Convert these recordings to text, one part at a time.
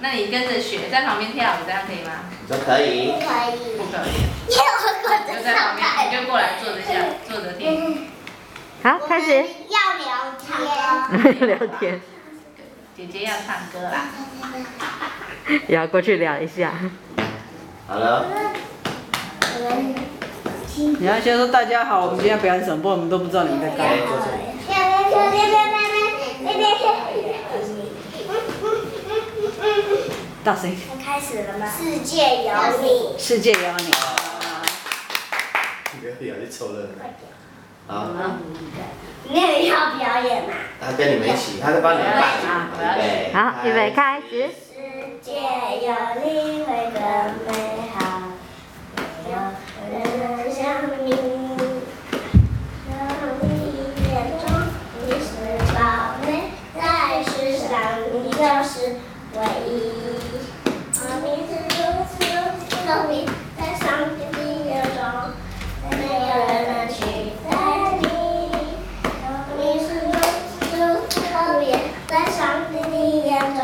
那你跟着学，在旁边跳舞，这样可以吗？你说可以？不可以。不可以，因为我过就着在旁边，你就过来坐着下，坐着听。好，开始。要聊天。聊天，姐姐要唱歌啦。也 要过去聊一下。好了，你要先说大家好，我们今天表演什么，我们都不知道你们在干来嘛。开始了吗？世界有你。世界有你。不要不要去凑热闹。好，你也要表演吗？他跟你们一起，他在帮你们伴。好，预备开始。世界有你会更美好，有人像你，让你眼中你是宝贝，在世上你就是唯一。我你是如此如此特别，在上帝的眼中，没有人能取代你。你是如此如此特别，在上帝的眼中，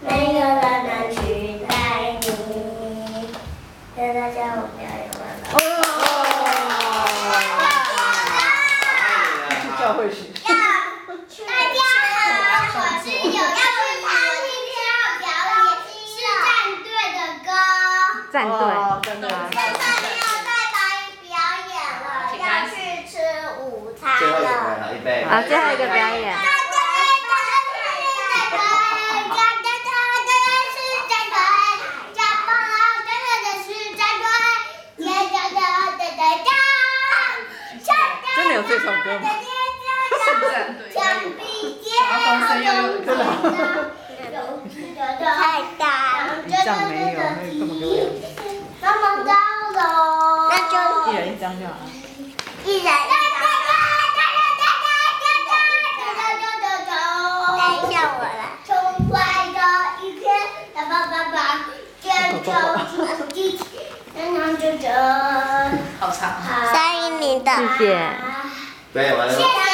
没有人能取代你。谢谢大家，我表演完了。去教会学。大家好，我是有要去唱今天要表演是战队的歌。战哦队。真的。现在没有表演了，要去吃午餐最后一个了。好，预备。好，最后一个表演。真的有这首歌吗？太大，一张没有，没有。那么高楼，那就一人一张就好了。一人。好长。欢迎你的。谢谢。表演完了吗。谢谢